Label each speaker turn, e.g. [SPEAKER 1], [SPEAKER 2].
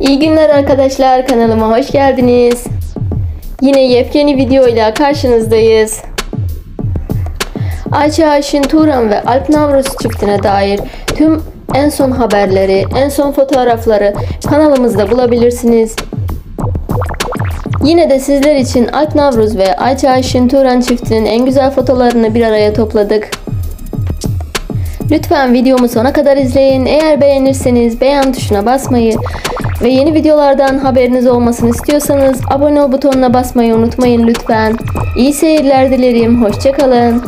[SPEAKER 1] İyi günler arkadaşlar kanalıma hoş geldiniz. Yine yepyeni videoyla karşınızdayız. Ayça Ayşin Turan ve Alp Navruz çiftine dair tüm en son haberleri, en son fotoğrafları kanalımızda bulabilirsiniz. Yine de sizler için Alp Navruz ve Ayça Ayşin Turan çiftinin en güzel fotolarını bir araya topladık. Lütfen videomu sona kadar izleyin. Eğer beğenirseniz beğen tuşuna basmayı ve yeni videolardan haberiniz olmasını istiyorsanız abone ol butonuna basmayı unutmayın lütfen. İyi seyirler dilerim. Hoşçakalın.